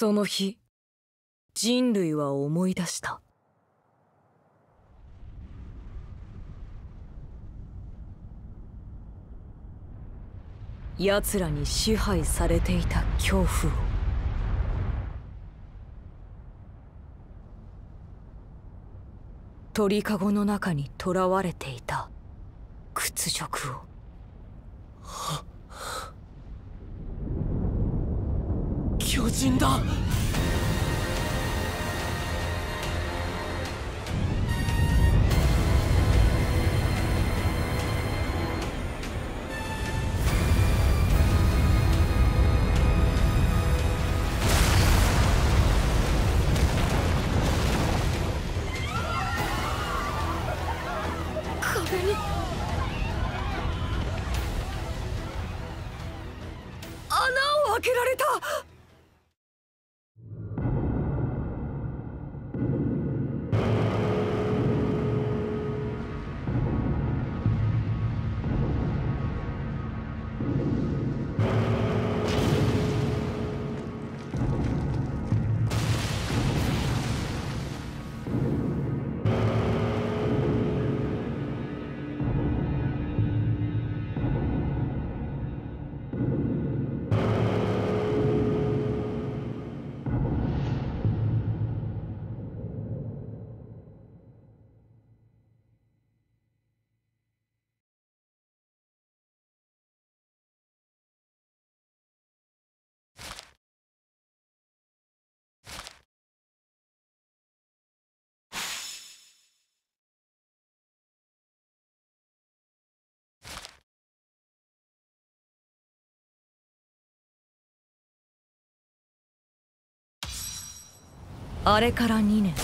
その日人類は思い出した。奴らに支配されていた恐怖を。鳥かごの中に囚われていた屈辱を。は巨人だ。壁に。穴を開けられた。あれから2年。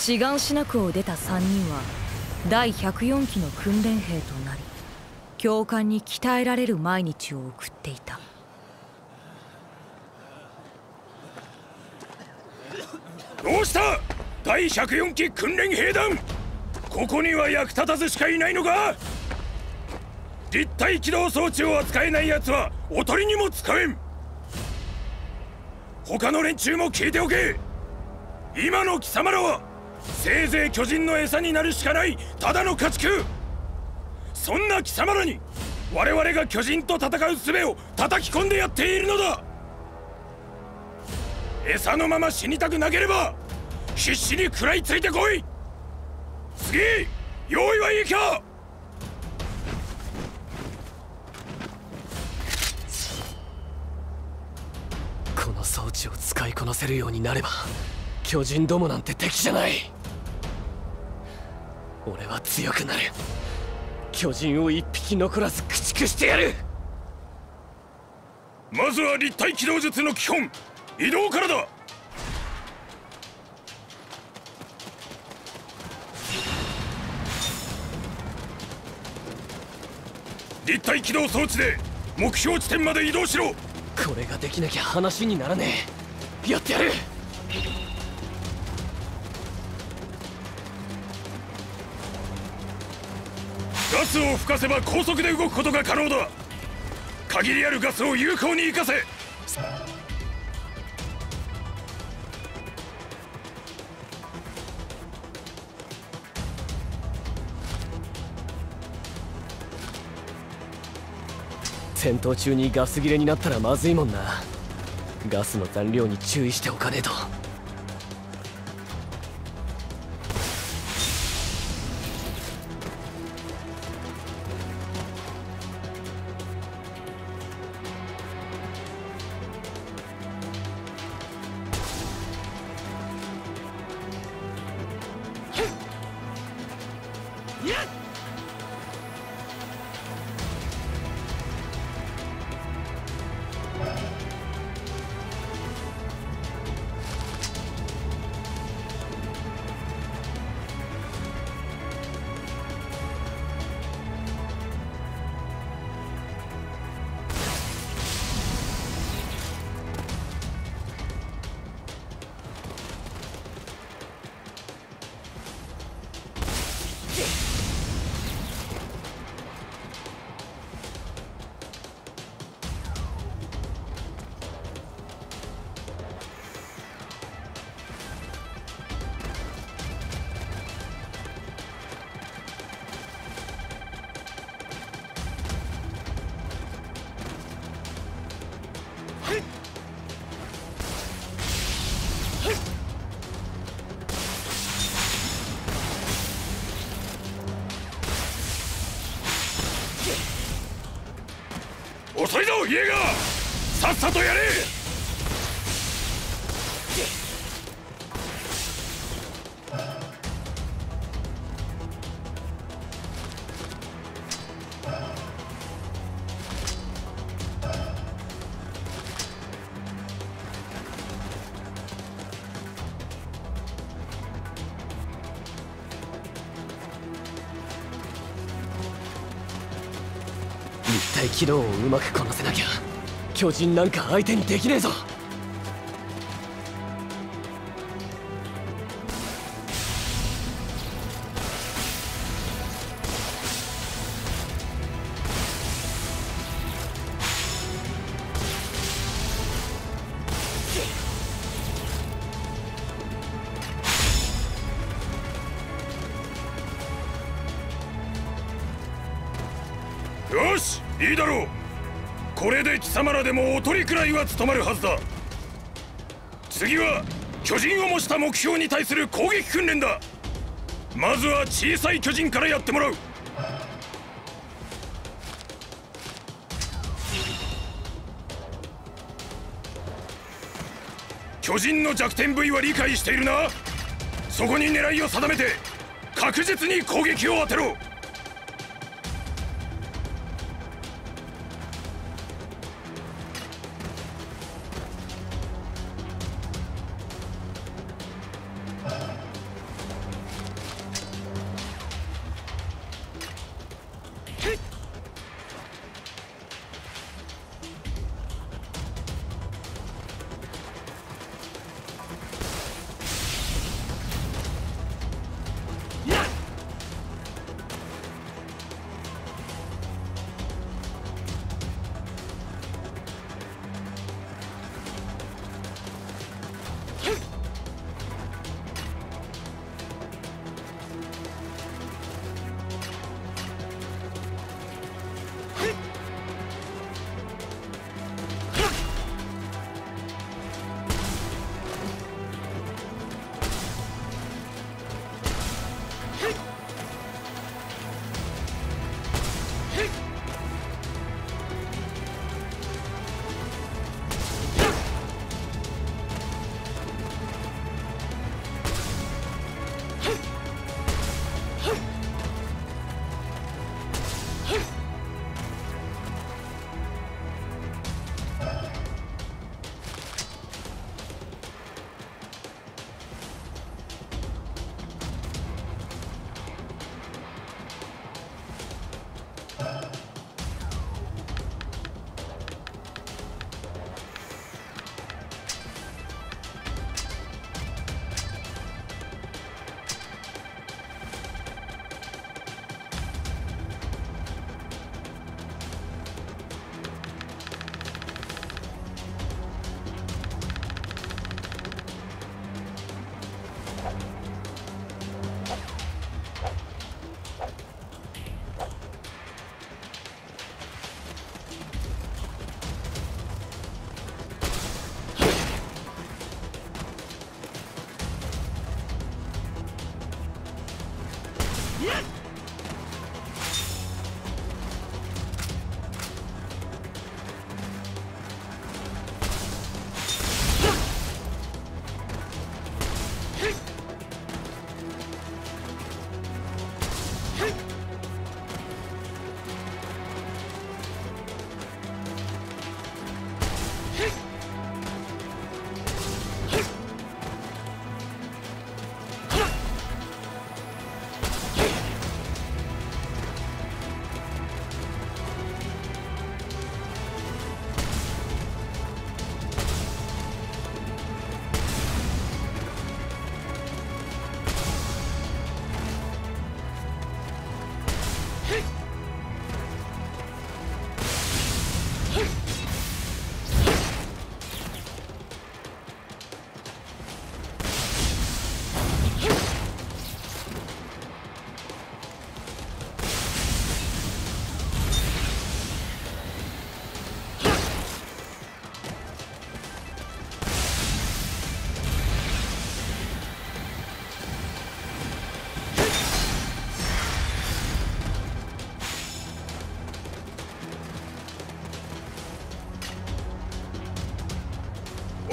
志願しなくを出た3人は第104期の訓練兵となり教官に鍛えられる毎日を送っていた。どうした？第104期訓練兵団。ここには役立たずしかいないのか？立体起動装置を扱えない奴はおとりにも使えん。他の連中も聞いておけ。今の貴様らはせいぜい巨人の餌になるしかないただの家畜。そんな貴様らに我々が巨人と戦う術を叩き込んでやっているのだ。餌のまま死にたくなければ必死に食らいついてこい。次用意はいいか。この装置を使いこなせるようになれば巨人どもなんて敵じゃない。俺は強くなる。巨人を一匹残らず駆逐してやる。まずは立体起動術の基本。移動からだ。立体起動装置で目標地点まで移動しろ。これができなきゃ話にならねえ。やってやるガスを吹かせば高速で動くことが可能だ。限りあるガスを有効に生かせ。戦闘中にガス切れになったらまずいもんな。ガスの残量に注意しておかねえと。遅いぞイエガさっさとやれ！立体機動をうまくせなきゃ。巨人なんか相手にできねえぞ。務まるはずだ。次は巨人を模した目標に対する攻撃訓練だ。まずは小さい巨人からやってもらう。巨人の弱点部位は理解しているな。そこに狙いを定めて確実に攻撃を当てろ。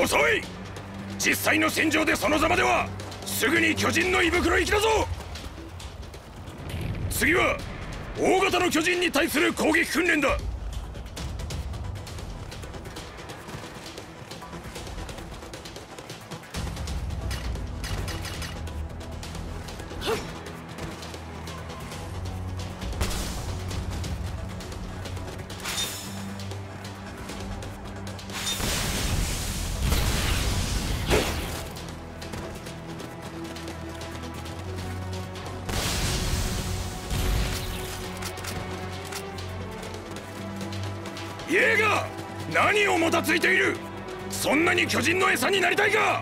遅い。実際の戦場でそのざまではすぐに巨人の胃袋行きだぞ。次は大型の巨人に対する攻撃訓練だ。何をもたついている。そんなに巨人の餌になりたいか？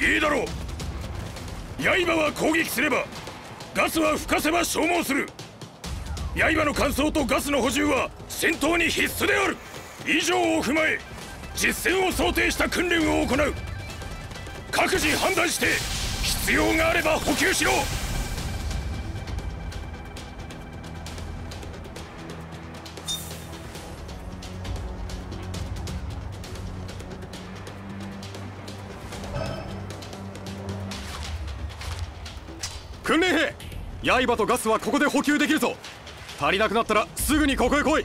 いいだろう。刃は攻撃すればガスは吹かせば消耗する。刃の乾燥とガスの補充は戦闘に必須である。以上を踏まえ実戦を想定した訓練を行う。各自判断して必要があれば補給しろ。刃とガスはここで補給できるぞ。足りなくなったらすぐにここへ来い。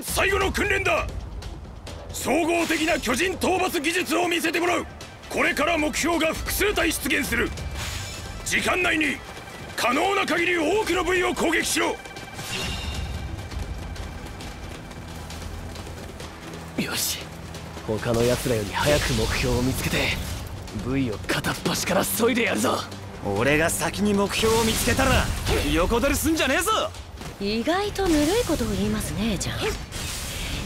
日最後の訓練だ。総合的な巨人討伐技術を見せてもらう。これから目標が複数体出現する。時間内に可能な限り多くの部位を攻撃しろ。よし。他の奴らより早く目標を見つけて部位を片っ端から削いでやるぞ。俺が先に目標を見つけたら横取りすんじゃねえぞ。意外とぬるいことを言いますねじゃん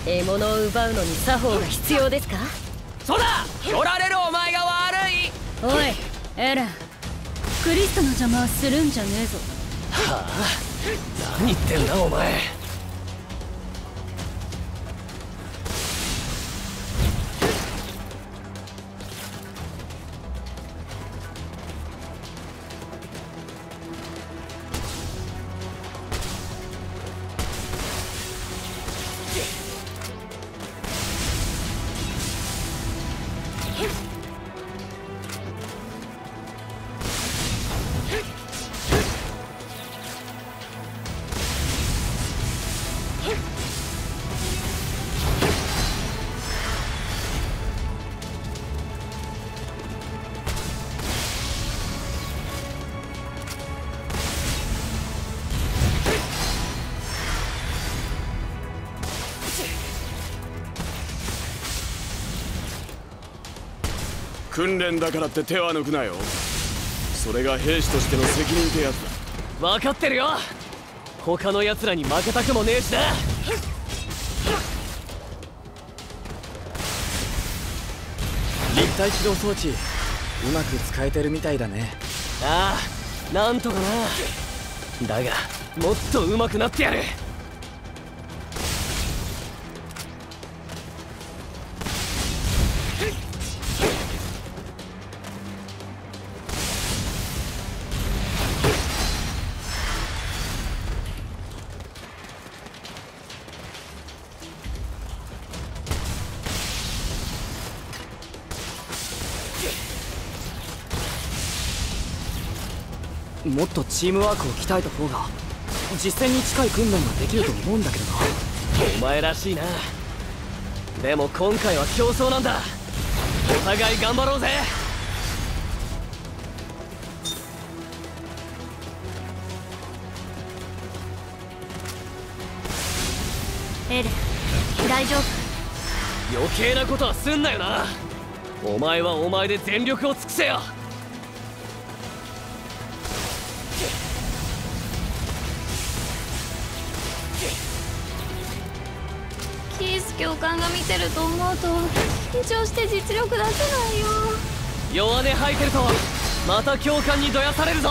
獲物を奪うのに作法が必要ですか？そうだ！取られるお前が悪い！おいエレン。クリストの邪魔はするんじゃねえぞ。はあ何言ってんだお前訓練だからって手は抜くなよ。それが兵士としての責任ってやつだ。分かってるよ。他の奴らに負けたくもねえしな。立体起動装置うまく使えてるみたいだね。ああなんとかな。だがもっと上手くなってやるチームワークを鍛えた方が実戦に近い訓練ができると思うんだけどな。お前らしいな。でも今回は競争なんだ。お互い頑張ろうぜ。エレン大丈夫。余計なことはすんなよな。お前はお前で全力を尽くせよ官が見てると思うと緊張して実力出せないよ。弱音吐いてるとまた教官にどやされるぞ。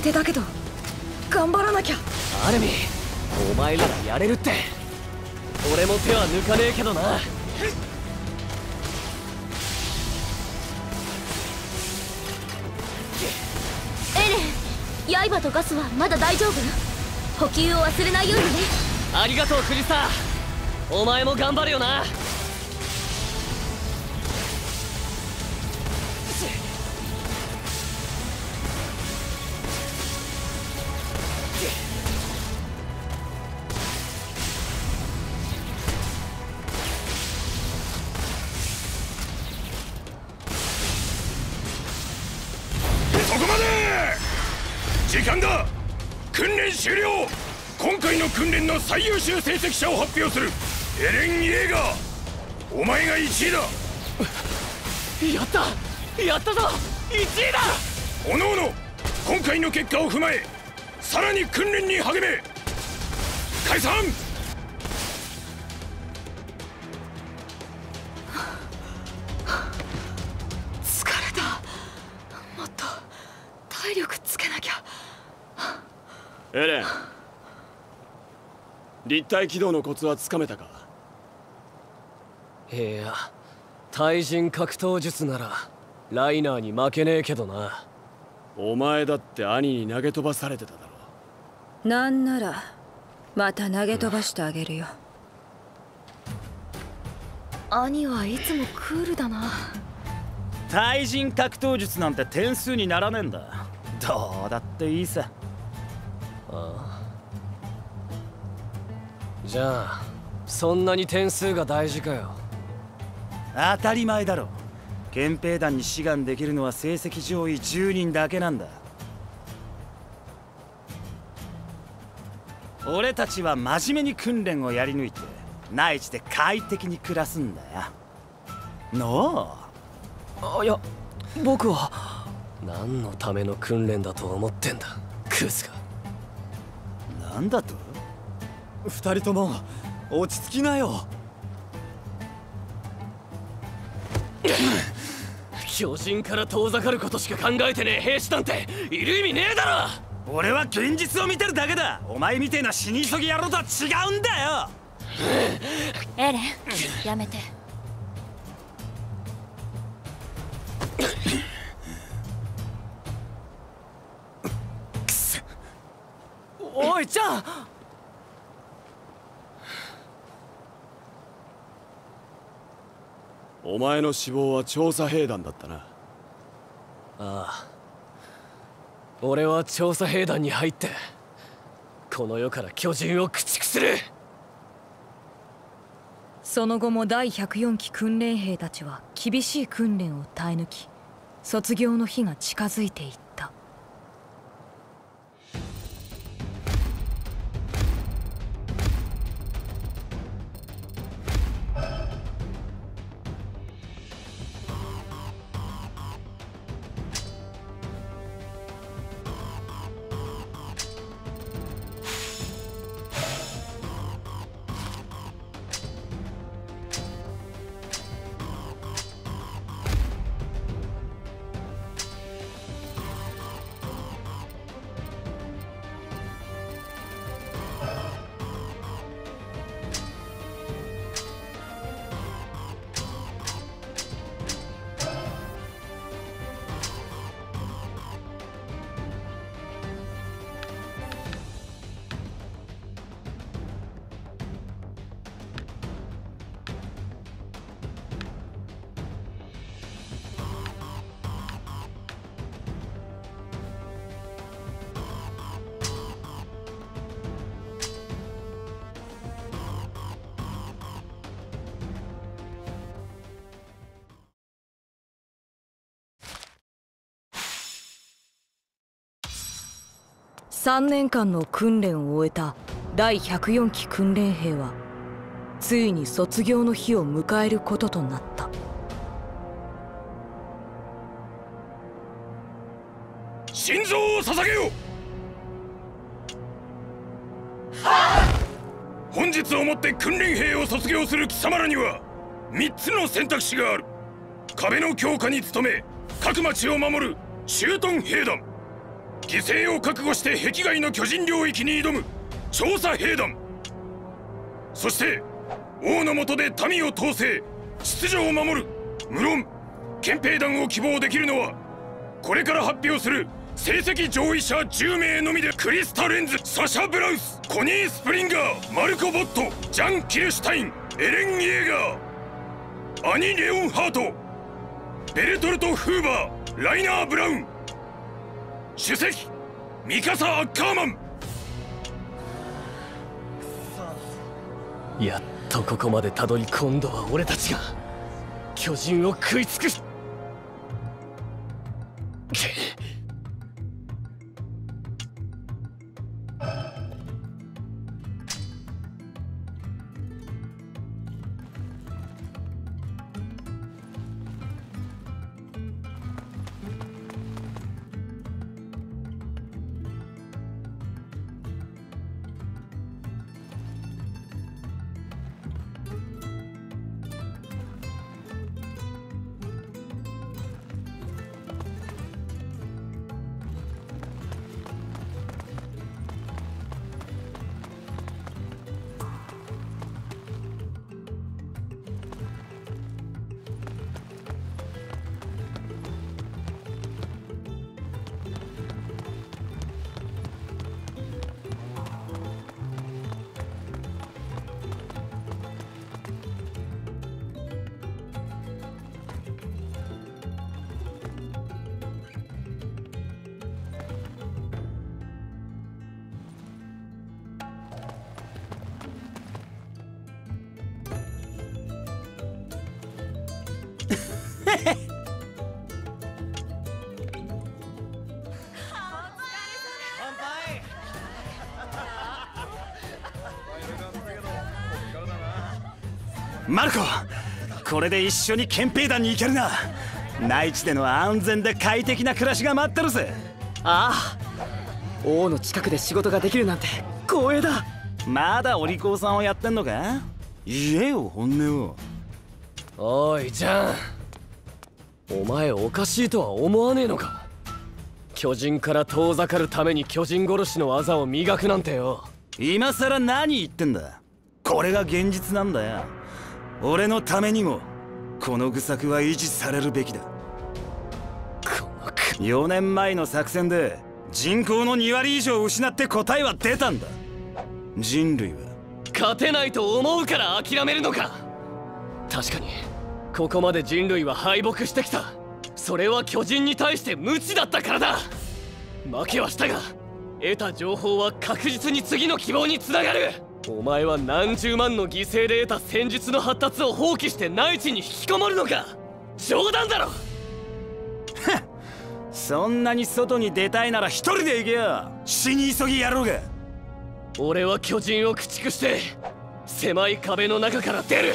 苦手だけど頑張らなきゃ。アルミお前ならやれるって。俺も手は抜かねえけどな。エレン刃とガスはまだ大丈夫？補給を忘れないようにね。ありがとうクリスタお前も頑張れよな者を発表する。エレン・イエーガー。お前が1位だ。やった。やったぞ。1位だ。おのおの今回の結果を踏まえさらに訓練に励め。解散。疲れた。もっと体力つけなきゃ。エレン立体起動のコツはつかめたか？いや対人格闘術ならライナーに負けねえけどな。お前だって兄に投げ飛ばされてただろ。なんならまた投げ飛ばしてあげるよ。兄はいつもクールだな。対人格闘術なんて点数にならねえんだ。どうだっていいさじゃあそんなに点数が大事かよ。当たり前だろ。憲兵団に志願できるのは成績上位10人だけなんだ。俺たちは真面目に訓練をやり抜いて内地で快適に暮らすんだよ。のあいや僕は何のための訓練だと思ってんだクズが。なんだと？二人とも落ち着きなよ。巨人から遠ざかることしか考えてねえ兵士なんている意味ねえだろ！俺は現実を見てるだけだ。お前みてえな死に急ぎ野郎とは違うんだよ。エレンやめて。おいちゃんお前の死亡は調査兵団だったな。ああ。俺は調査兵団に入ってこの世から巨人を駆逐する。その後も第104期訓練兵たちは厳しい訓練を耐え抜き卒業の日が近づいていった3年間の訓練を終えた第104期訓練兵はついに卒業の日を迎えることとなった。心臓を捧げよ！本日をもって訓練兵を卒業する貴様らには3つの選択肢がある。壁の強化に努め各町を守る駐屯兵団。犠牲を覚悟して壁外の巨人領域に挑む。調査兵団。そして王の下で民を統制。秩序を守る無論憲兵団を希望できるのはこれから発表する成績上位者10名のみでクリスタ・レンズサシャ・ブラウスコニー・スプリンガーマルコ・ボットジャン・キルシュタインエレン・イエーガーアニ・レオンハートベルトルト・フーバーライナー・ブラウン主席。ミカサ・アッカーマンやっとここまでたどり今度は俺たちが。巨人を食い尽くす。で一緒に憲兵団に行けるな。内地での安全で快適な暮らしが待ってるぜ。ああ。王の近くで仕事ができるなんて光栄だ。まだお利口さんをやってんのか？言えよ本音を。おいジャン。お前おかしいとは思わねえのか？巨人から遠ざかるために巨人殺しの技を磨くなんてよ。今さら何言ってんだ？これが現実なんだよ。俺のためにもこの愚策は維持されるべきだ。4年前の作戦で人口の2割以上失って答えは出たんだ。人類は勝てないと思うから諦めるのか。確かにここまで人類は敗北してきた。それは巨人に対して無知だったからだ。負けはしたが得た情報は確実に次の希望につながるお前は何十万の犠牲で得た戦術の発達を放棄して内地に引きこもるのか？冗談だろ！そんなに外に出たいなら一人で行けよ。死に急ぎやろうが。俺は巨人を駆逐して狭い壁の中から出る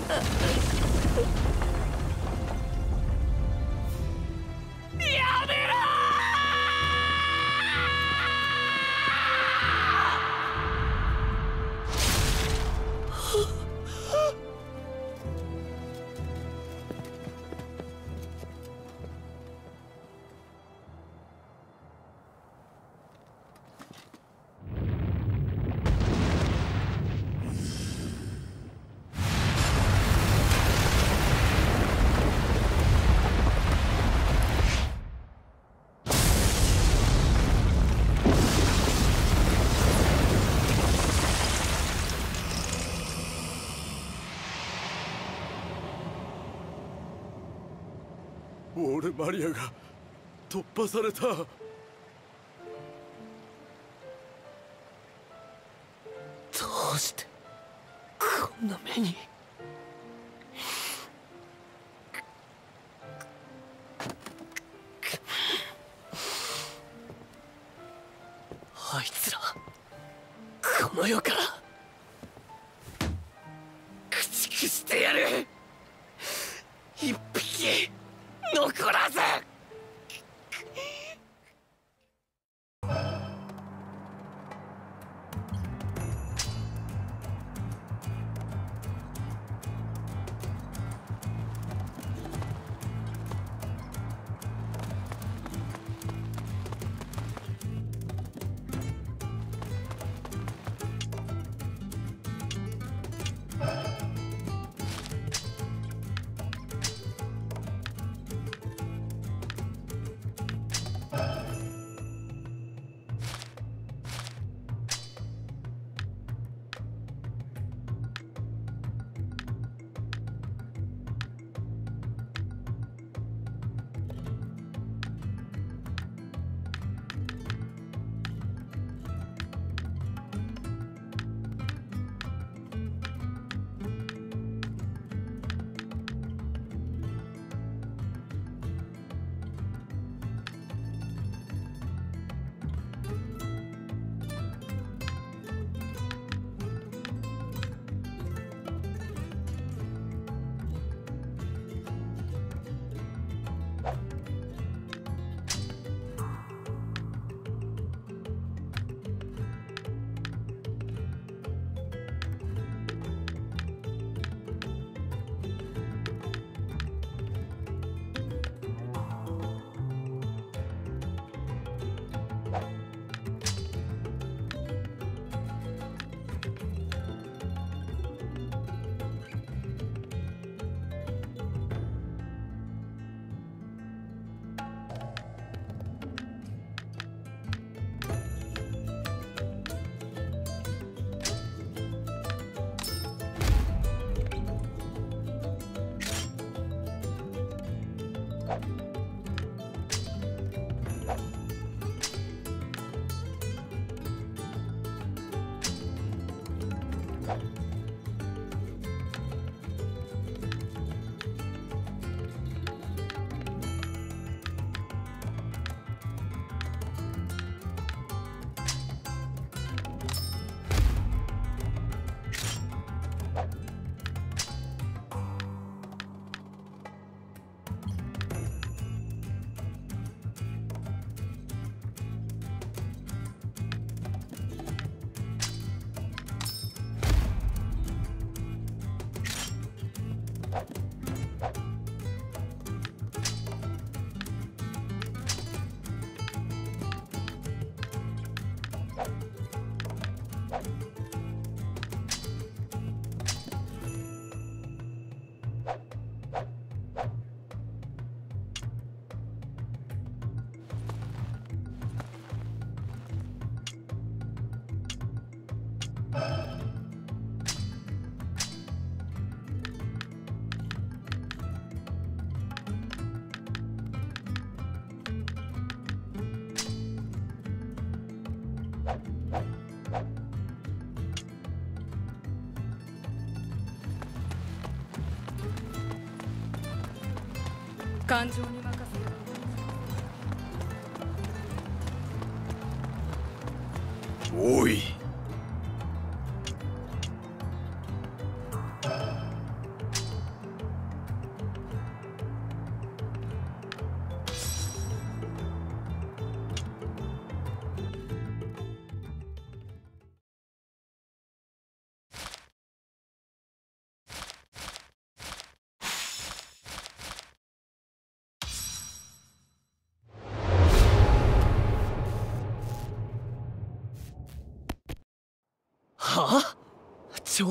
俺マリアが突破された。感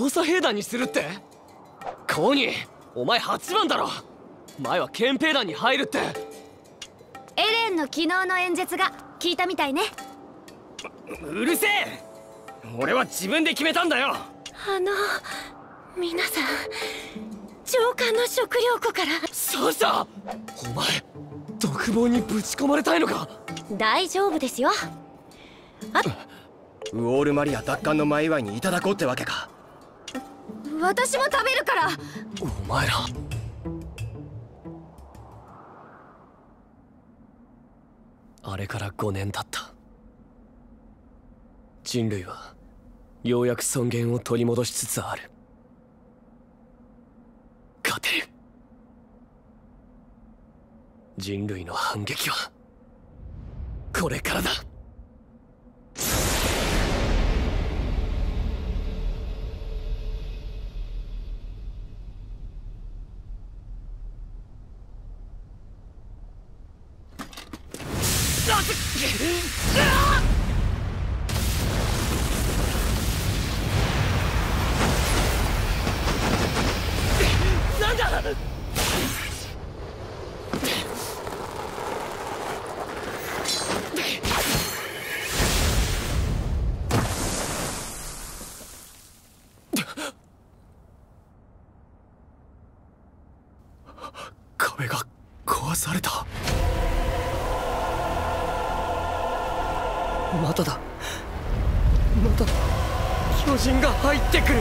調査兵団にするって？コニーお前8番だろ。前は憲兵団に入るって。エレンの昨日の演説が聞いたみたいね。うるせえ。俺は自分で決めたんだよ。あの皆さん上官の食料庫から。そうさお前独房にぶち込まれたいのか？大丈夫ですよ。ウォールマリア奪還の前祝いにいただこうってわけか私も食べるから。お前ら。あれから5年経った。人類はようやく尊厳を取り戻しつつある。勝てる。人類の反撃はこれからだなんだ壁が壊された。まただ。また巨人が入ってくる。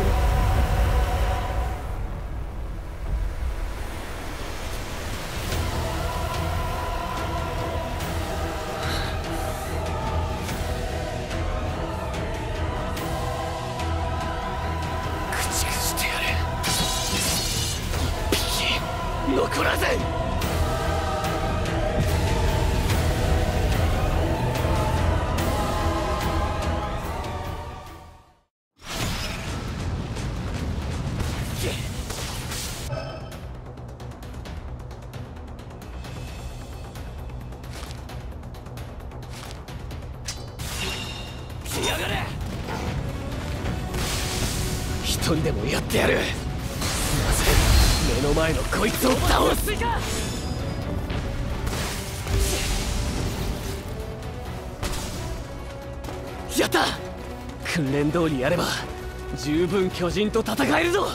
やれば十分巨人と戦えるぞ。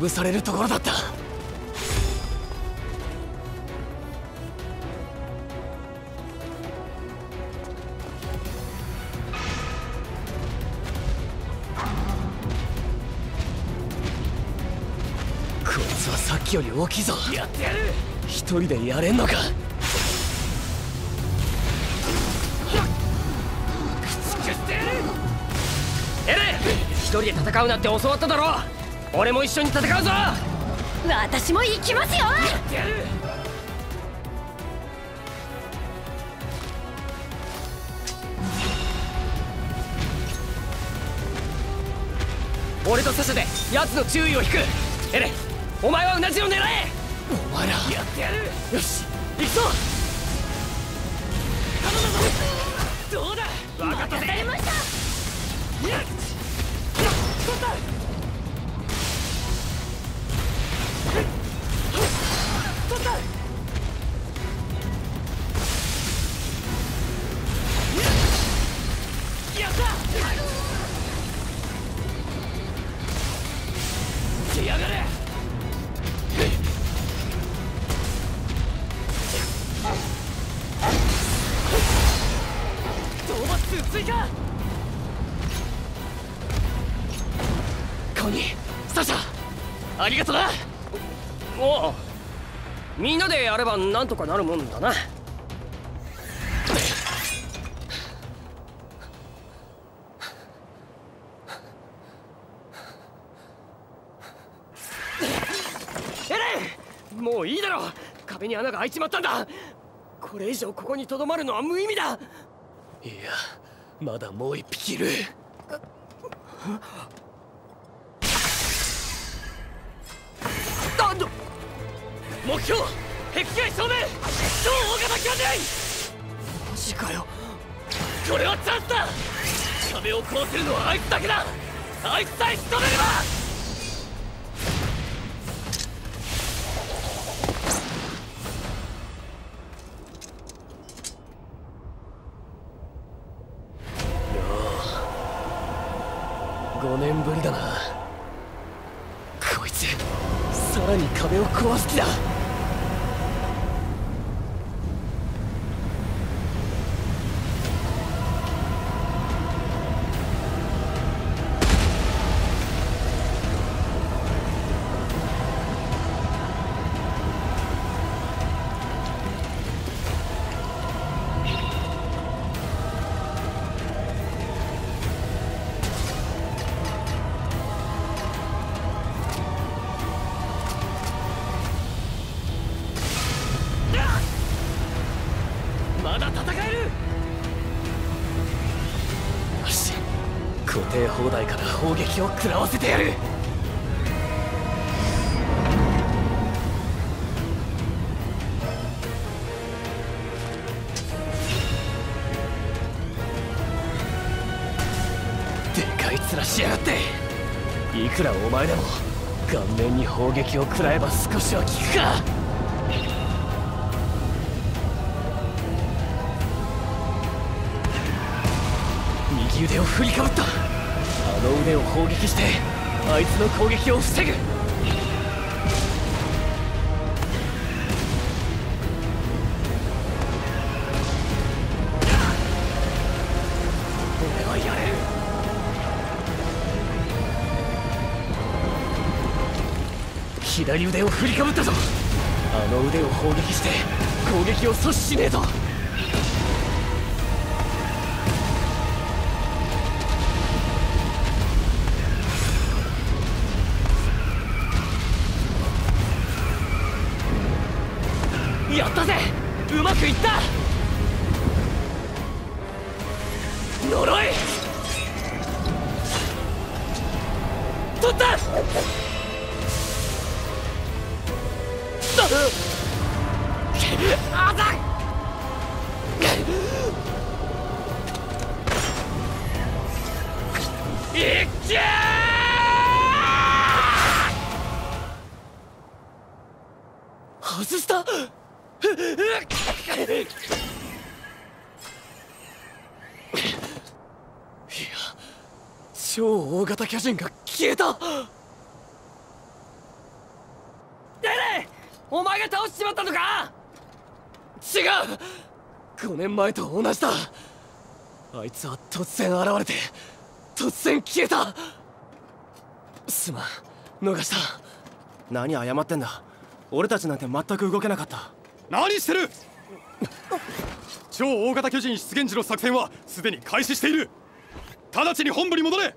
潰されるところだった。より大きいぞ。やってやる。一人でやれんのか。エレ一人で戦うなって教わっただろ俺も一緒に戦うぞ！私も行きますよ！俺とサシャで奴の注意を引く！エレお前はうなじを狙え！お前ら。やってやる！よし。行くぞ！頼んだぞどうだ？分かったぜ！されました！やっ！取ったなんとかなるもんだな。エレンもういいだろ。壁に穴が開いちまったんだ。これ以上ここにとどまるのは無意味だ。いやまだもう一匹いる。目標壁外正面超大型巨人マジかよ。これはチャンスだ。壁を壊せるのはあいつだけだ。あいつさえ仕留めれば撃を食らえば少しは効くか。右腕を振りかぶった。あの腕を砲撃してあいつの攻撃を防ぐ。左腕を振りかぶったぞ。あの腕を砲撃して攻撃を阻止しねえぞ。前と同じだ。あいつは突然現れて突然消えた。すまん。逃した。何謝ってんだ。俺たちなんて全く動けなかった。何してる。超大型巨人出現時の作戦はすでに開始している。直ちに本部に戻れ。はっ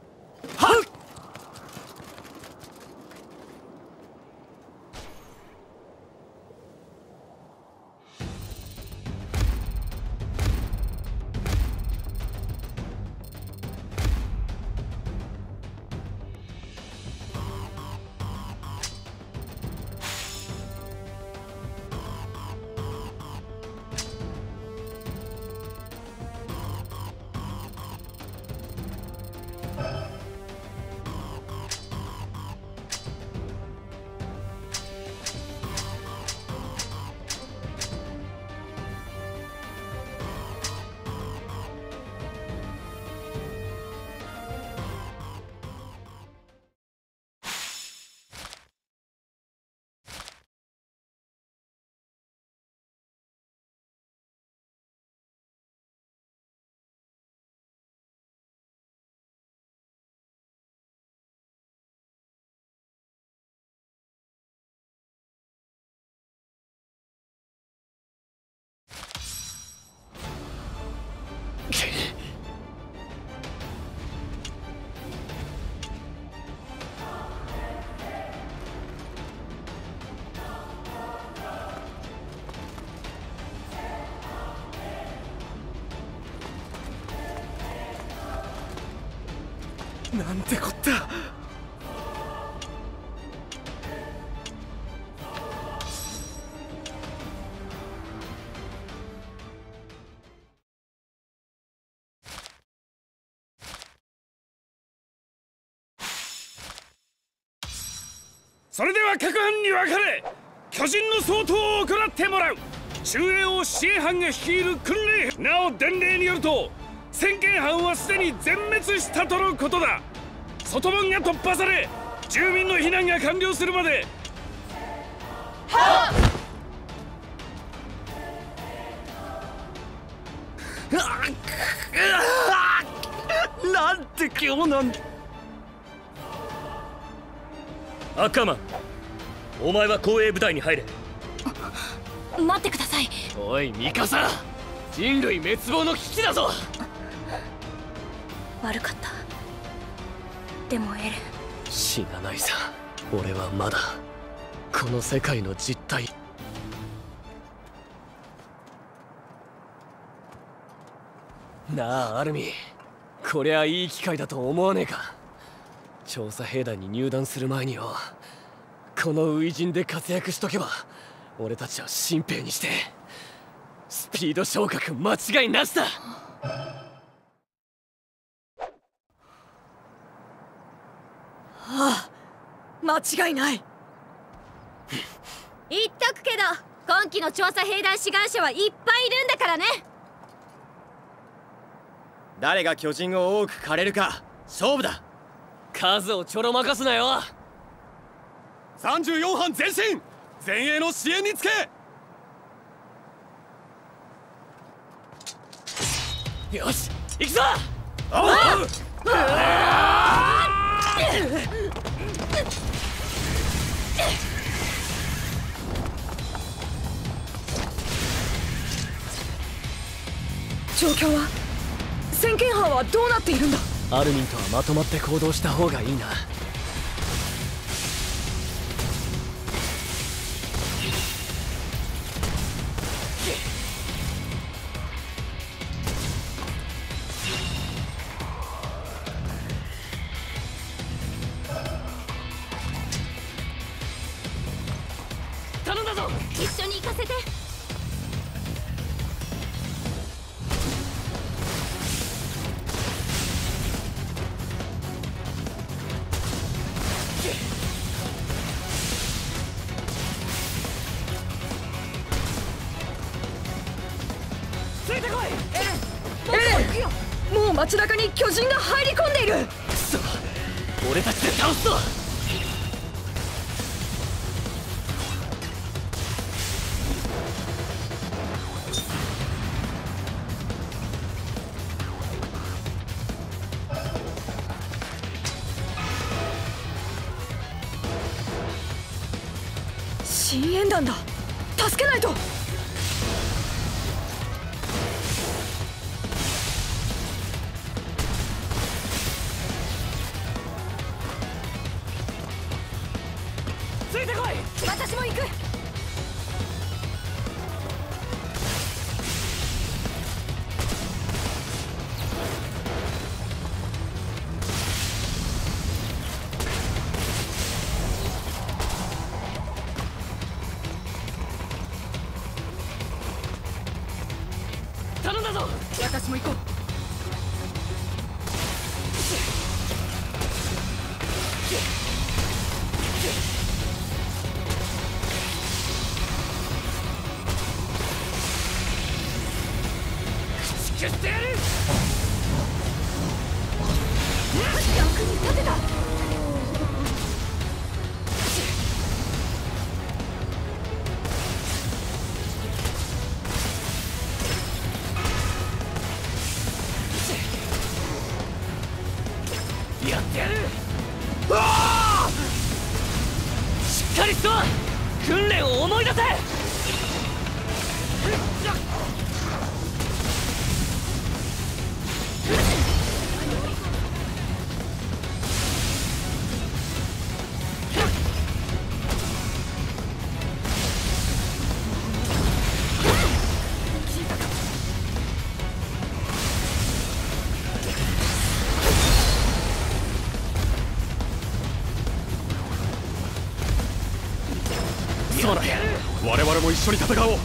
なんてこった。それでは各班に分かれ巨人の相当を行ってもらう。中英を支援班が率いる訓練なお伝令によると先見班はすでに全滅したとのことだ。外門が突破され住民の避難が完了するまで。はなんて今日なんアッカーマンお前は後衛部隊に入れ。待ってください。おいミカサ人類滅亡の危機だぞ。悪かったでもエレン死なないさ。俺はまだこの世界の実態。なあアルミこりゃいい機会だと思わねえか。調査兵団に入団する前によ。この初陣で活躍しとけば俺たちは新兵にして。スピード昇格間違いなしだ。ああ間違いない。言っとくけど今期の調査兵団志願者はいっぱいいるんだからね。誰が巨人を多く狩れるか勝負だ。数をちょろまかすなよ。34班前進前衛の支援につけ。よし行くぞ状況は先見班はどうなっているんだ？アルミンとはまとまって行動した方がいいな。ぞ一緒に戦おう。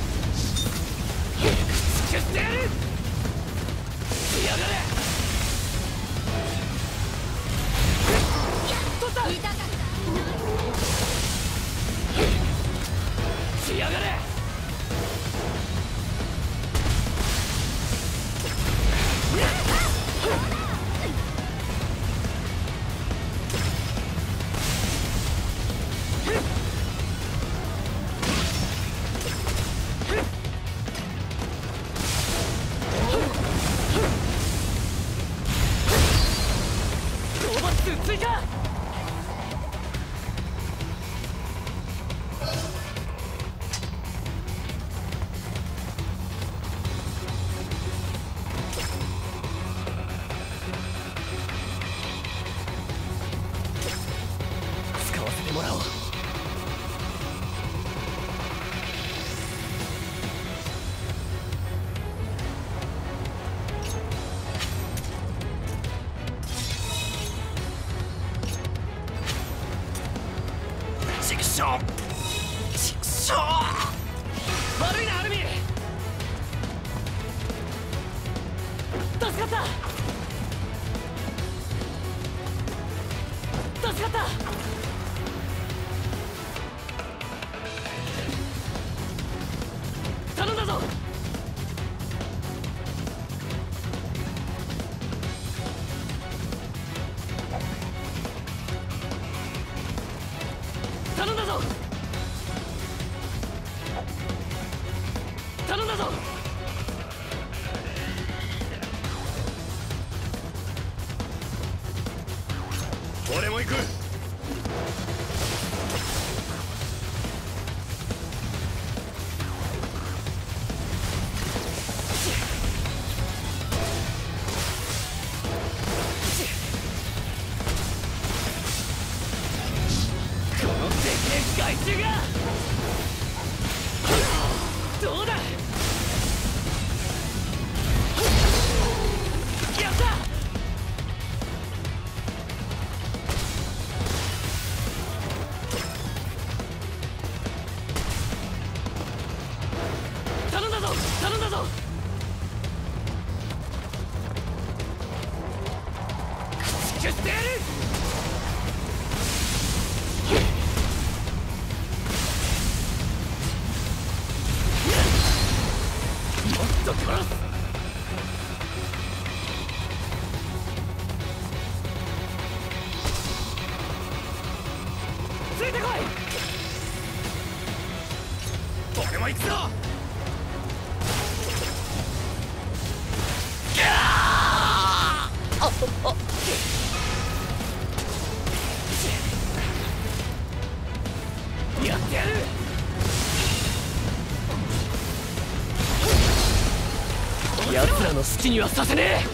口にはさせねえ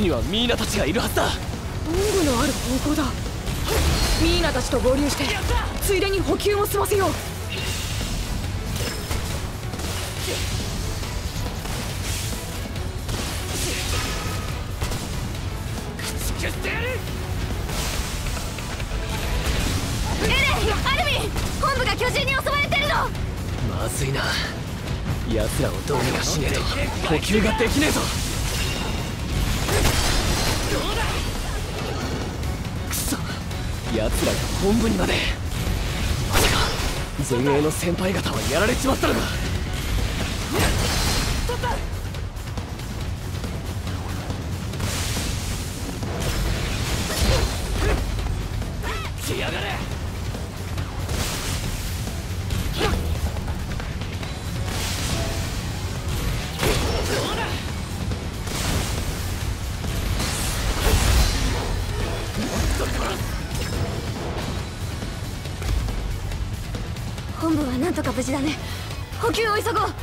にはミーナたちがいるはずだ。のある方向だ。ミーナたちと合流してついでに補給も済ませよう。エレンアルミン本部が巨人に襲われてるの。まずいな。奴らをどうにかしねえと。補給ができね本部にまでまさか前衛の先輩方はやられちまったのか。事だね。補給を急ごう。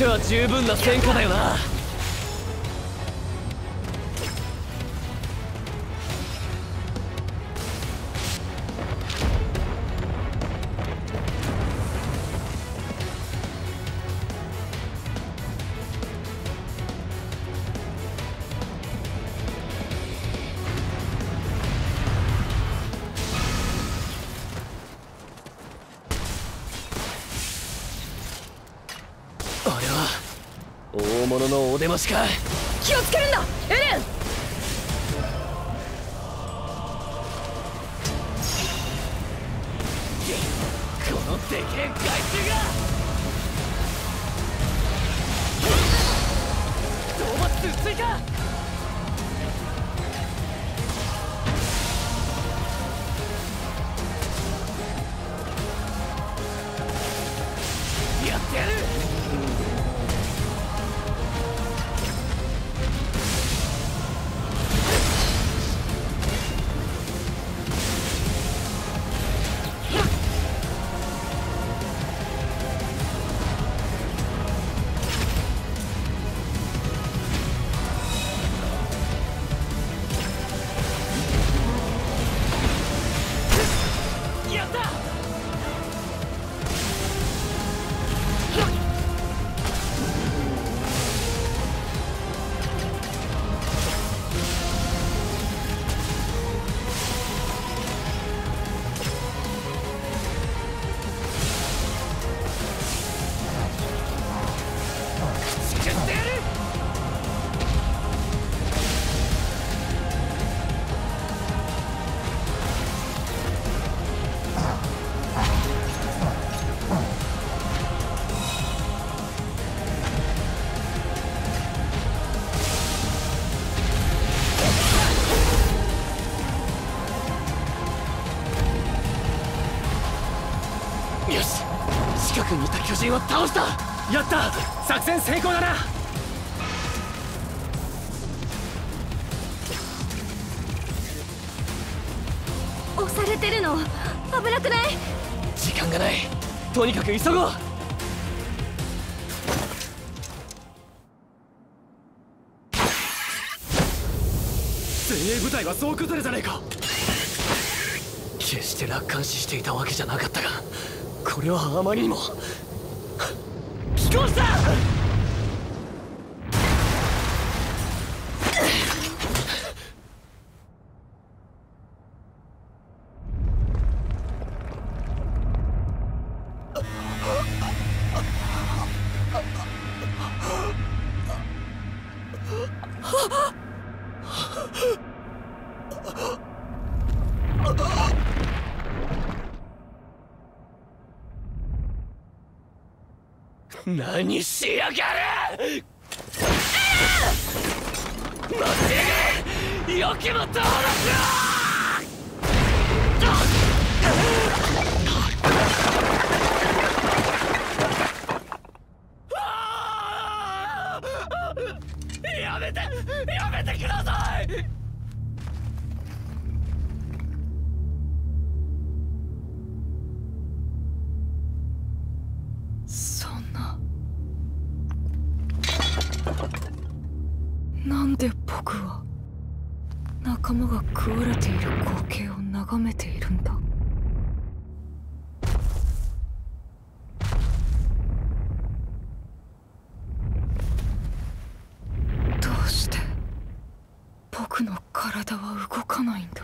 しては十分な戦果だよな。大物のお出ましか。気をつけるんだエレン！このでけえ害虫が！討伐数追加戦成功だな。押されてるの。危なくない？時間がない。とにかく急ごう。精鋭部隊が総崩れじゃねえか。決して楽観視していたわけじゃなかったがこれはあまりにも僕の体は動かないんだ。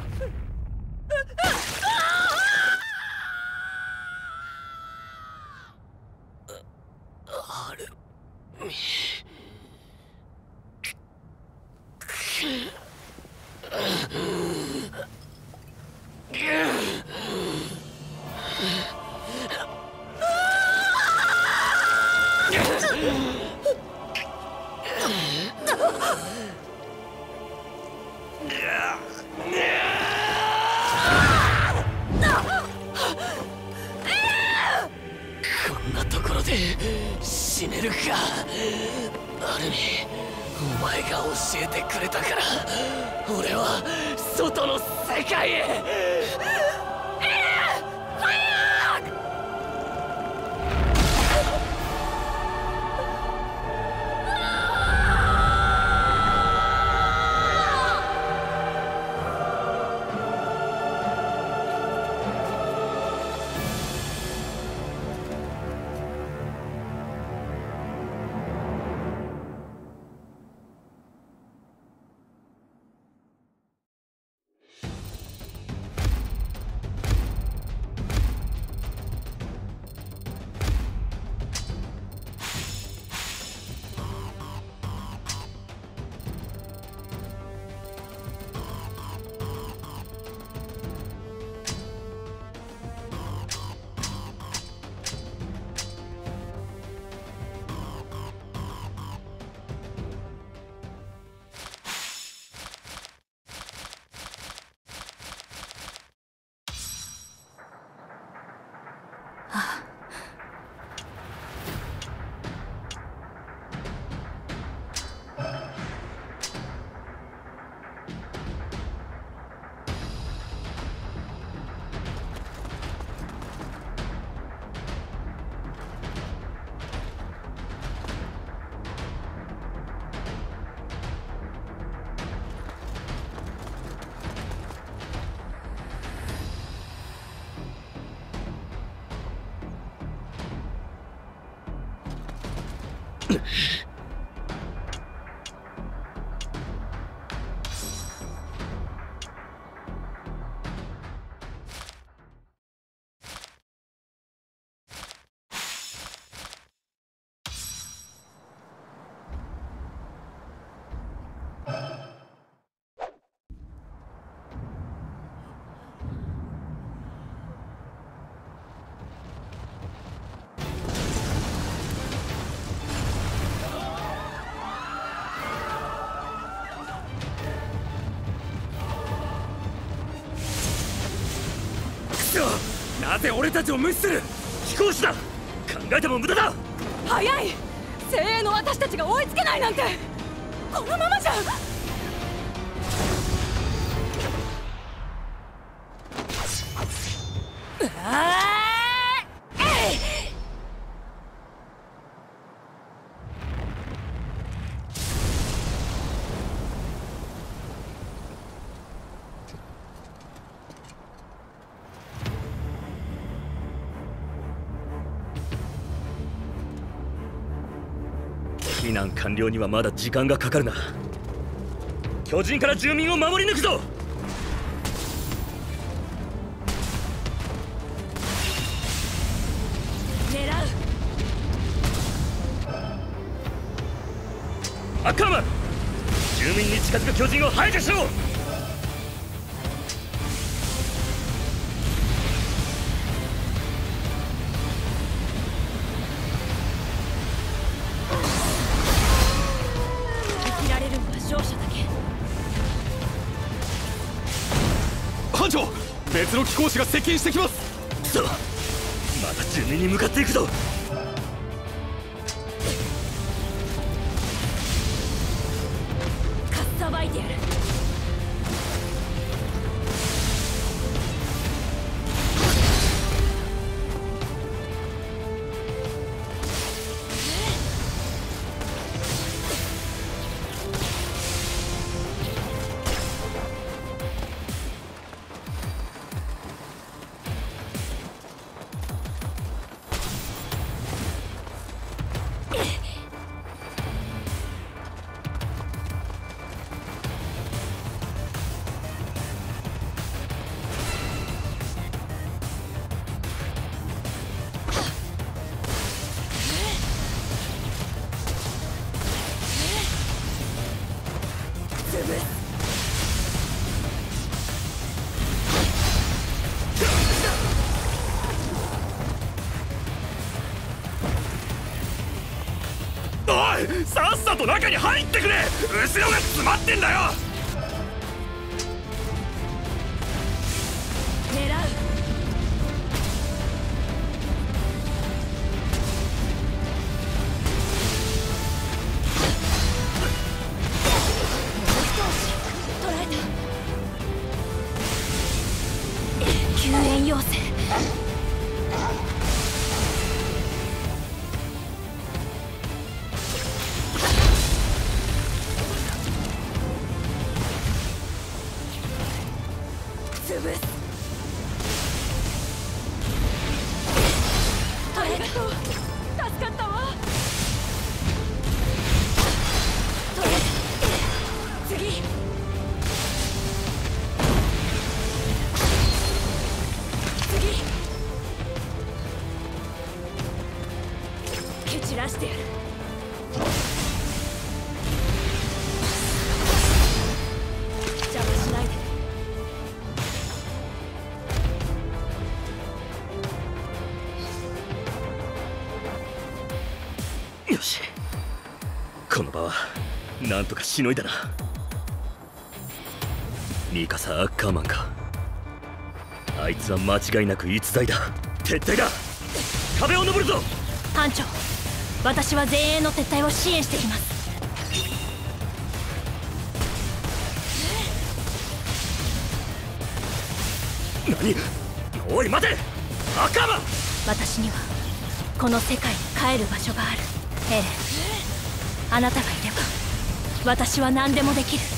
なぜ俺たちを無視する。飛行士だ。考えても無駄だ。早い。精鋭の私たちが追いつけないなんて。このまま避難完了にはまだ時間がかかるな。巨人から住民を守り抜くぞ！アッカーマン住民に近づく巨人を排除しろ同士が接近してきます。くそまた住民に向かっていくぞ。ってんだよしのいだな。ミカサ・アッカーマンか。あいつは間違いなく逸材だ。撤退だ。壁を登るぞ。班長私は前衛の撤退を支援しています。何？おい待て！アッカーマン私にはこの世界に帰る場所がある。エレンあなたがいれば私は何でもできる。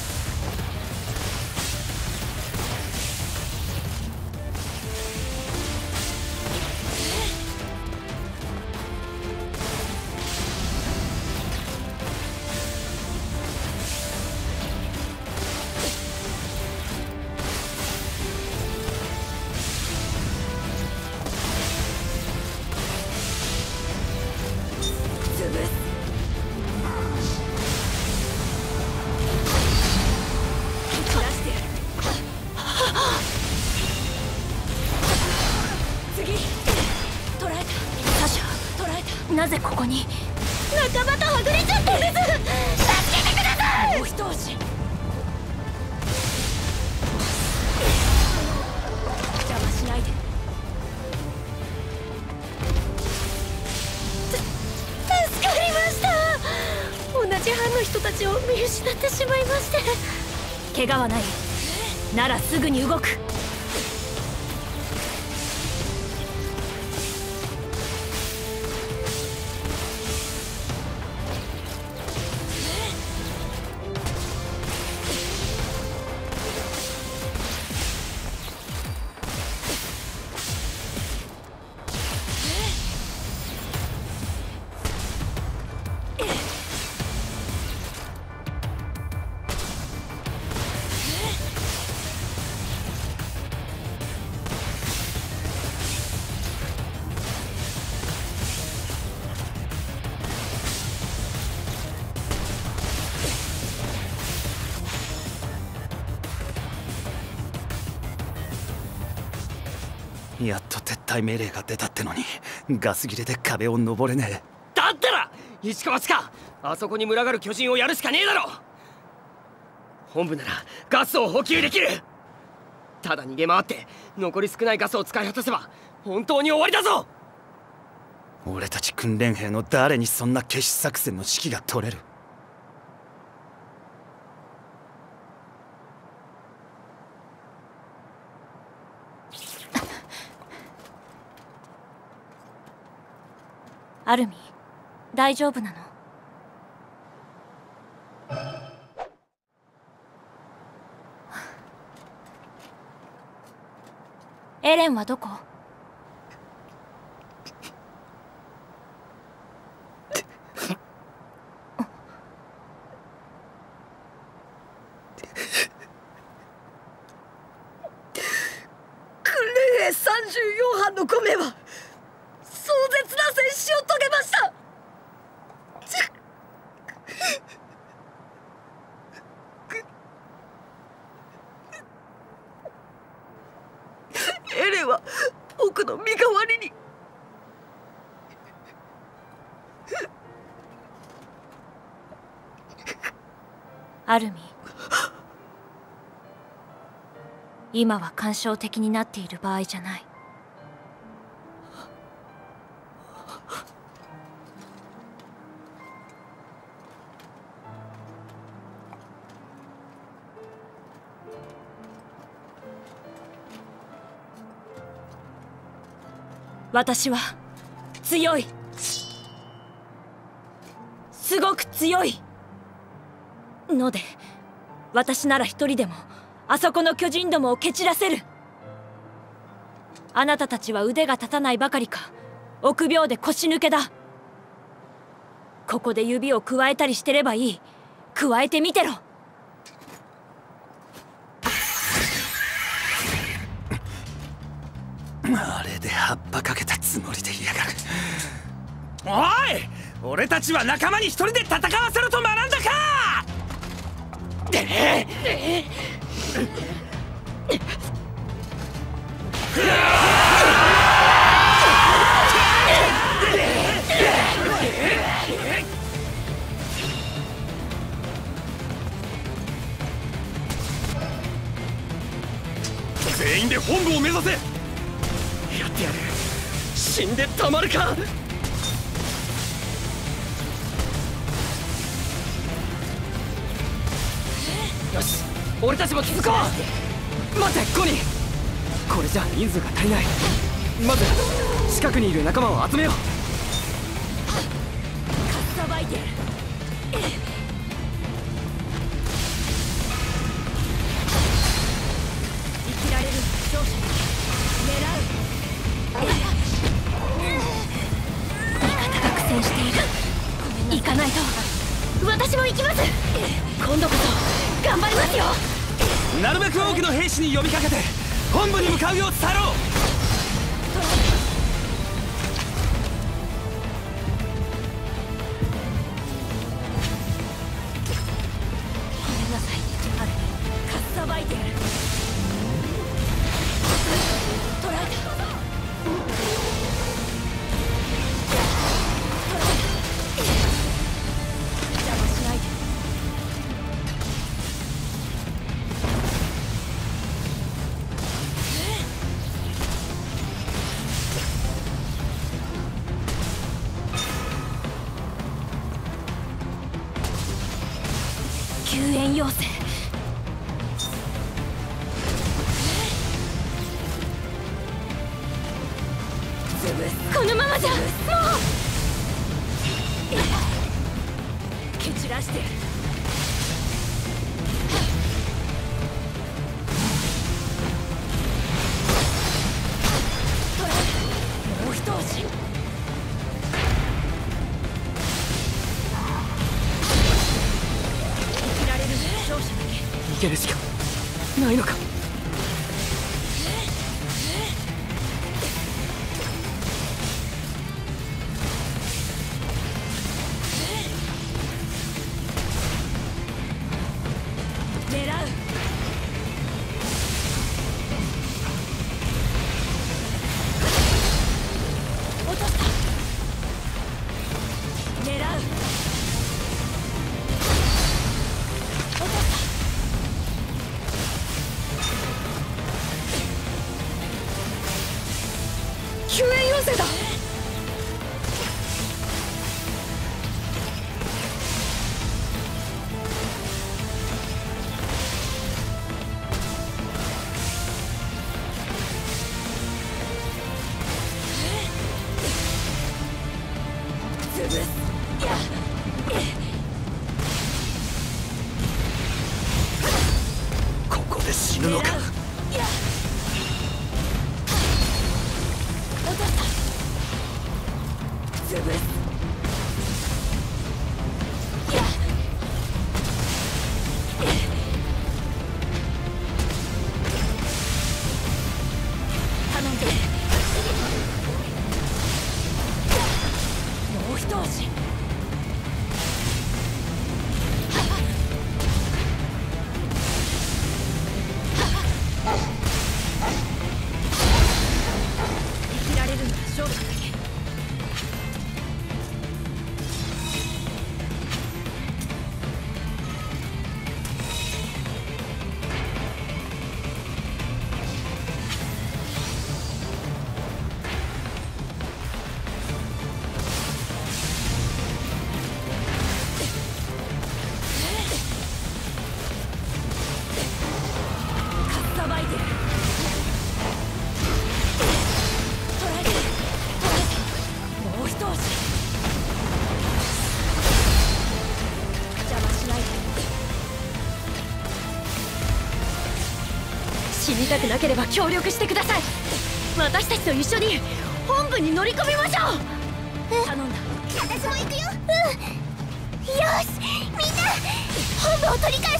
と撤退命令が出たってのにガス切れで壁を登れねだったら一か八かあそこに群がる巨人をやるしかねえだろ。本部ならガスを補給できる。ただ逃げ回って残り少ないガスを使い果たせば本当に終わりだぞ。え俺たち訓練兵の誰にそんな決死作戦の指揮が取れるアルミ大丈夫なの？エレンはどこ？訓練兵34班の5名は。壮絶な戦死を遂げました。エレンは僕の身代わりに。アルミ。今は感傷的になっている場合じゃない。私は強い。すごく強い。ので私なら一人でもあそこの巨人どもを蹴散らせる。あなたたちは腕が立たないばかりか。臆病で腰抜けだ。ここで指を加えたりしてればいい。加えてみてろ。俺たちは仲間に一人で戦わせろと学んだか！全員で本部を目指せ。やってやる。死んでたまるか俺たちも続こう。待てコニー。これじゃ人数が足りない。まず近くにいる仲間を集めよう。見たくなければ協力してください。私たちと一緒に本部に乗り込みましょう。頼んだ。私も行くよ。うん。よしみんな本部を取り返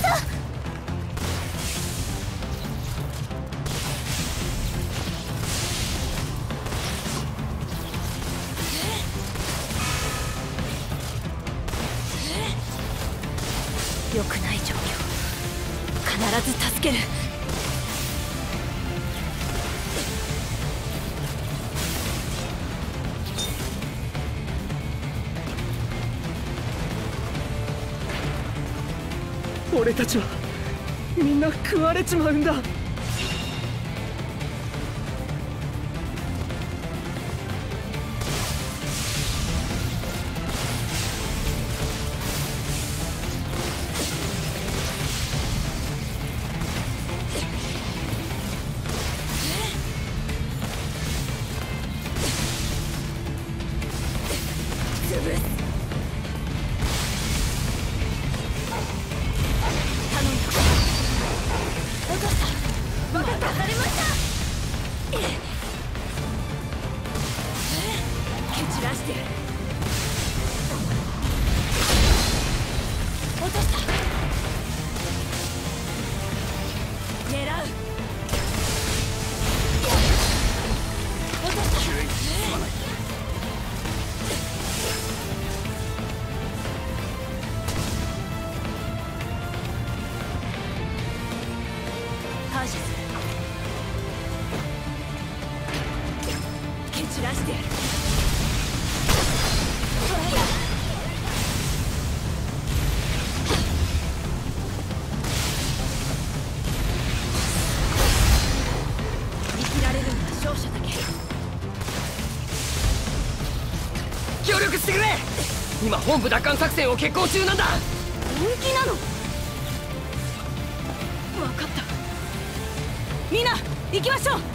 たちはみんな食われちまうんだ。感謝する蹴散らしてやる生きられるのは勝者だけ。協力してくれ。今本部奪還作戦を決行中なんだ。本気なの行きましょう。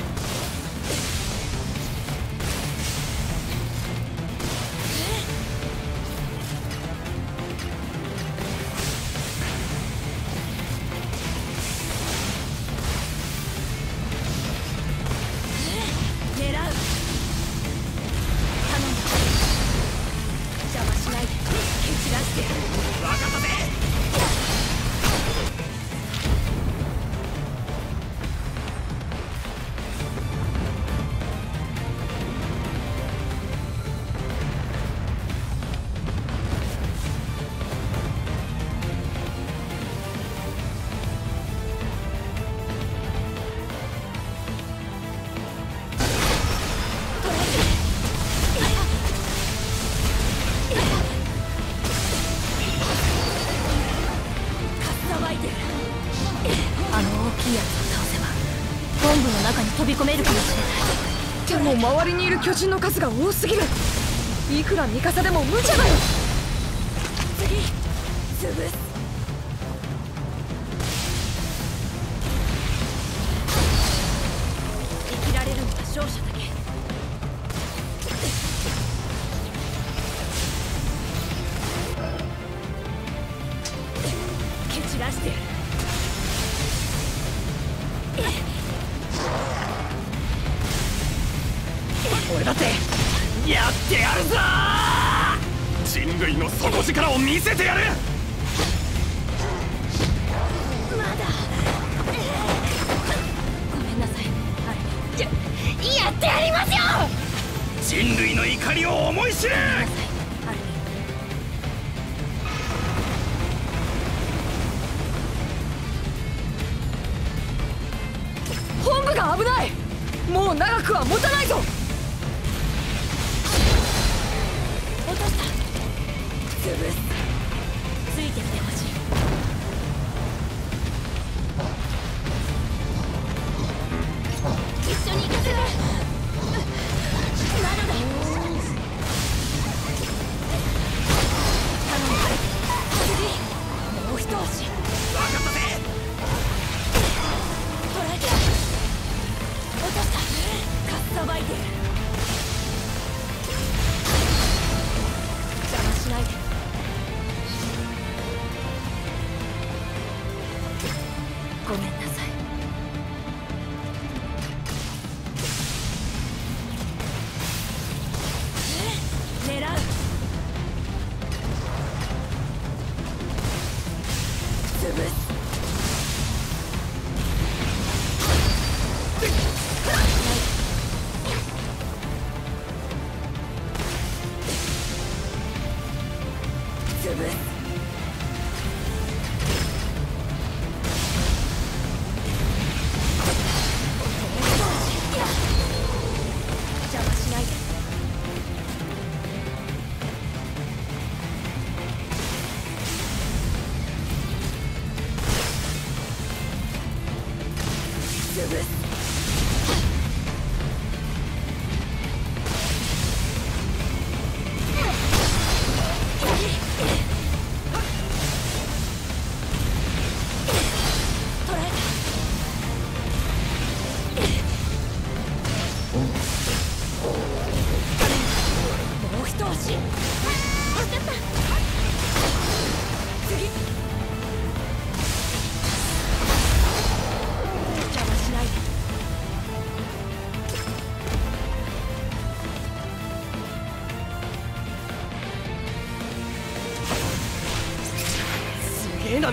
巨人の数が多すぎる。いくら味方でも無茶だよ。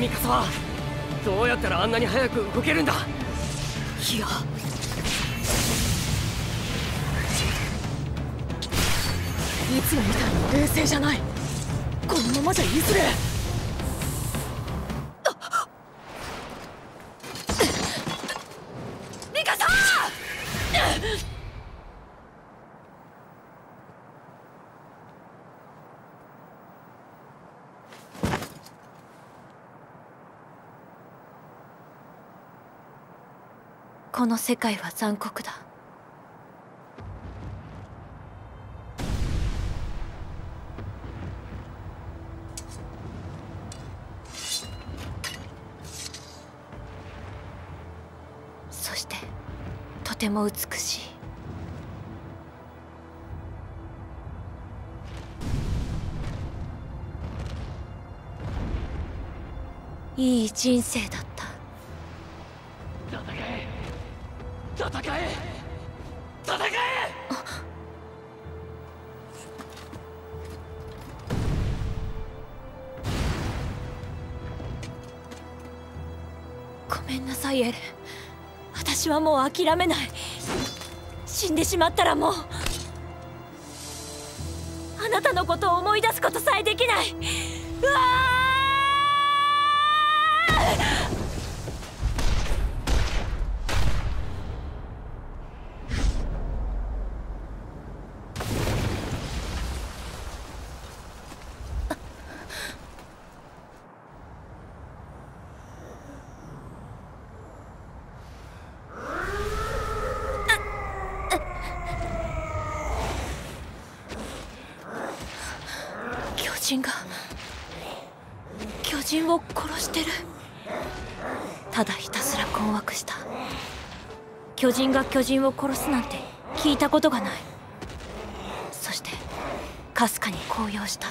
ミカサどうやったらあんなに早く動けるんだ？いや。いつもみたいに冷静じゃない。このままじゃいずれミカサこの世界は残酷だ。そしてとても美しい。いい人生だった。戦え。戦え。ごめんなさいエレン私はもう諦めない。死んでしまったらもう。あなたのことを思い出すことさえできない。うわー巨人が巨人を殺してるただひたすら困惑した巨人が巨人を殺すなんて聞いたことがない。そしてかすかに高揚した。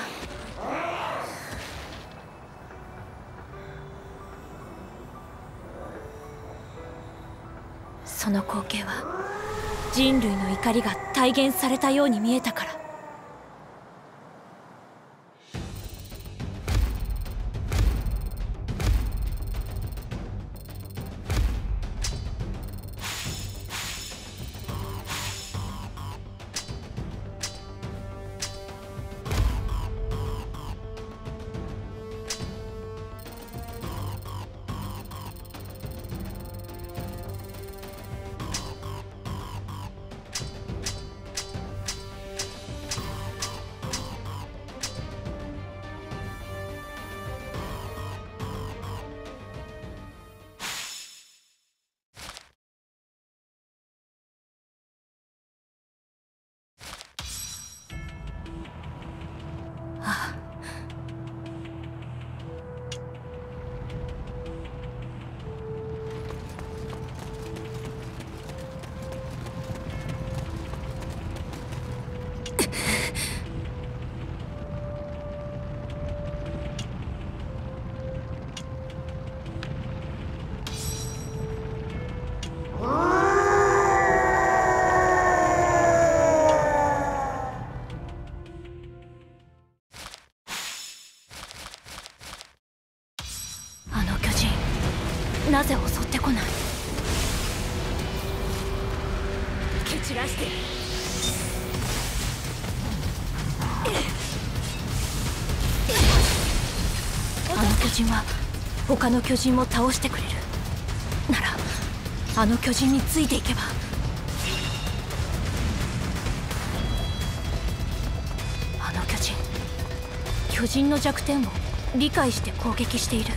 その光景は人類の怒りが体現されたように見えたから。他の巨人も倒してくれる。ならあの巨人についていけば。あの巨人巨人の弱点を理解して攻撃している。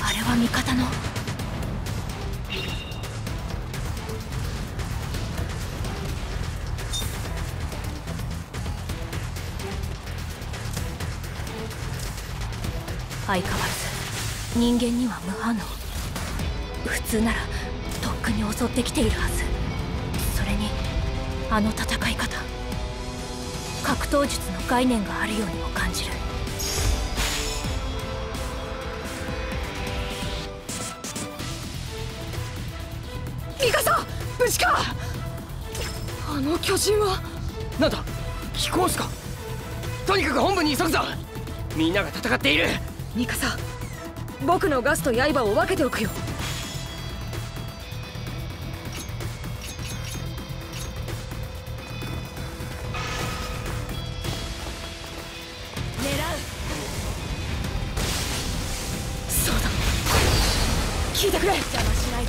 あれは味方の人間には無反応。普通ならとっくに襲ってきているはず。それにあの戦い方。格闘術の概念があるようにも感じる。ミカサ無事かあの巨人は？なんだ飛行士か。とにかく本部に急ぐぞ。みんなが戦っている。ミカサ僕のガスと刃を分けておくよ。そうだ。聞いてくれ。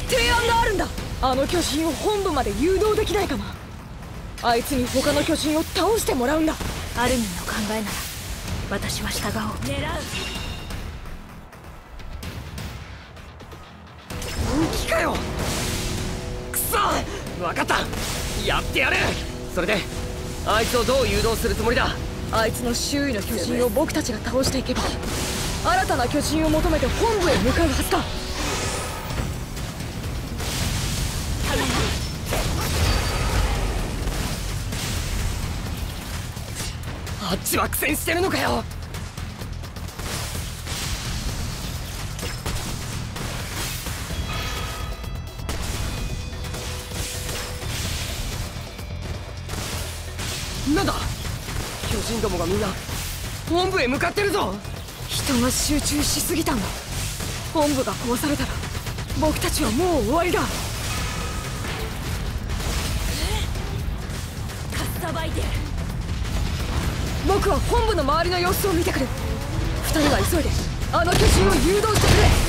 提案があるんだ。あの巨人を本部まで誘導できないかなあいつに他の巨人を倒してもらうんだ。アルミンの考えなら私は従おう。狙う分かった。やってやる。それであいつをどう誘導するつもりだ。あいつの周囲の巨人を僕たちが倒していけば新たな巨人を求めて本部へ向かうはずだ。あっちは苦戦してるのかよどもがみんな本部へ向かってるぞ。人が集中しすぎたんだ本部が壊されたら僕たちはもう終わりだ。かっさばいて。やる僕は本部の周りの様子を見てくる。二人は急いであの巨人を誘導してくれ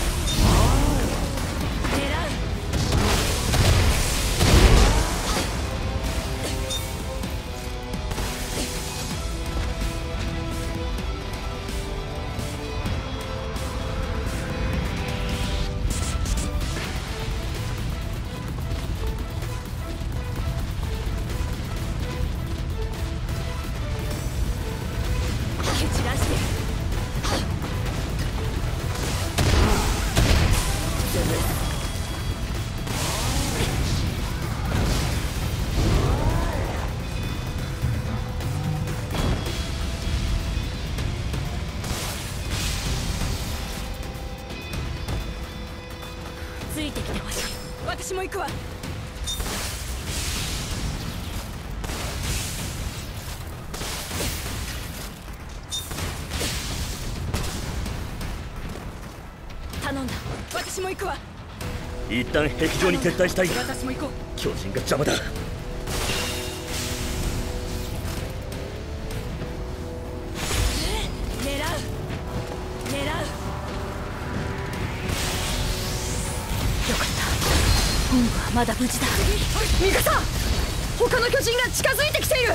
一旦壁上に撤退したい。が私も行こう。巨人が邪魔だ。狙う。狙う。よかった。本部はまだ無事だ。ミカサ他の巨人が近づいてきている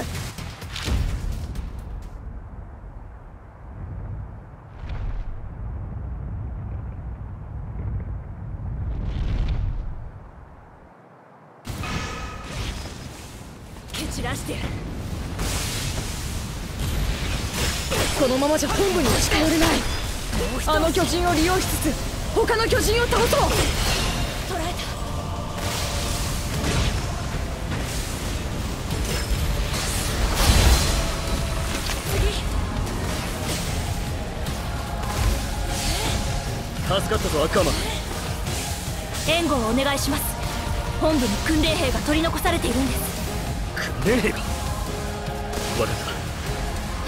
人を利用しつつ他の巨人を倒そう。捕らえた助かったぞアッカーマン援護をお願いします。本部に訓練兵が取り残されているんです。訓練兵か分かっ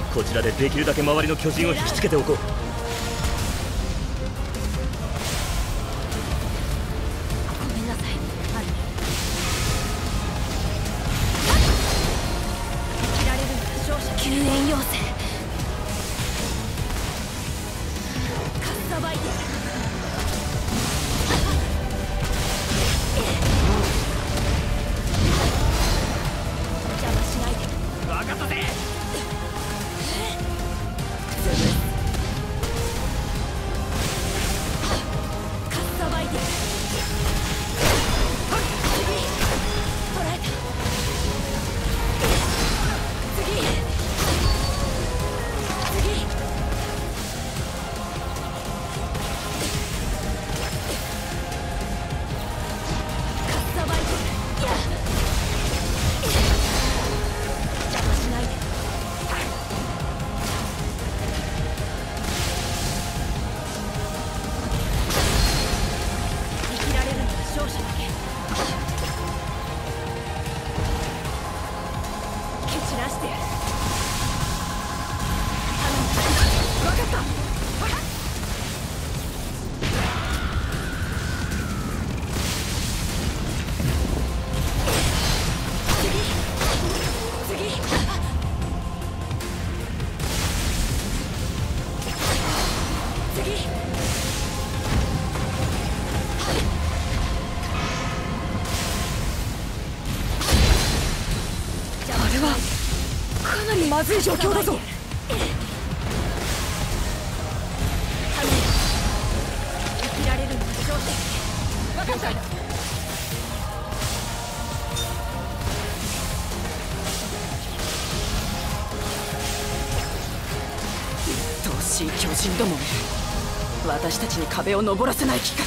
た。こちらでできるだけ周りの巨人を引きつけておこうまずい状況だぞ。生きられるのが挑戦分かった鬱陶しい巨人どもめ。私たちに壁を登らせない気か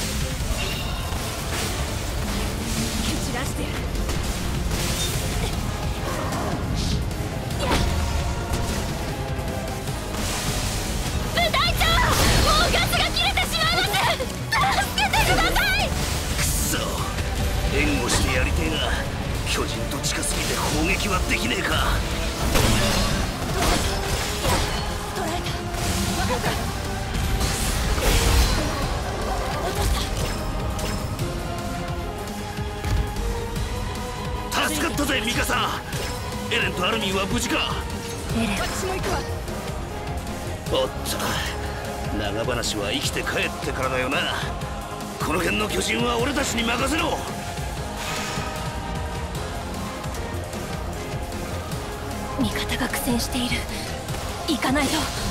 している。行かないと。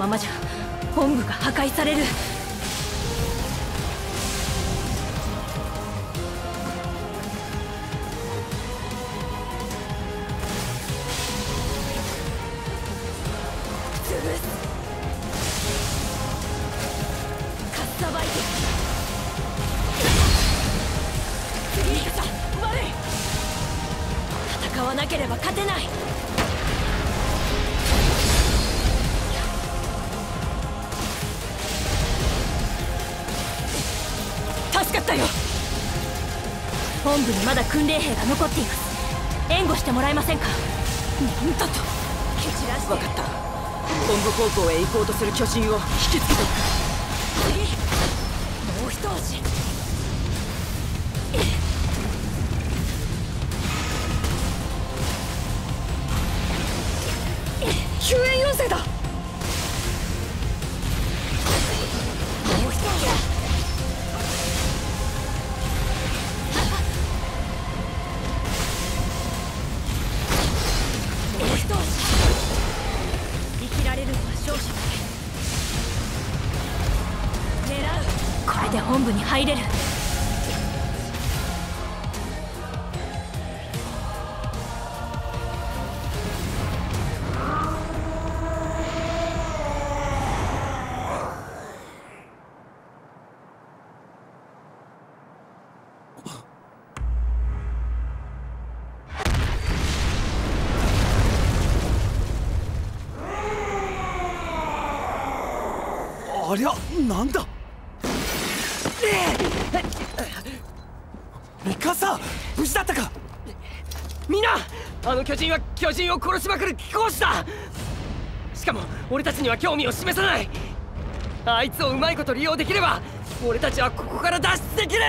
ままじゃ本部が破壊される。霊兵が残っています。援護してもらえませんか？なんだと。蹴散らして分かった。本部方向へ行こうとする巨人を引きつけていく巨人を殺しまくる貴公子だ。しかも俺たちには興味を示さない。あいつをうまいこと利用できれば俺たちはここから脱出できる。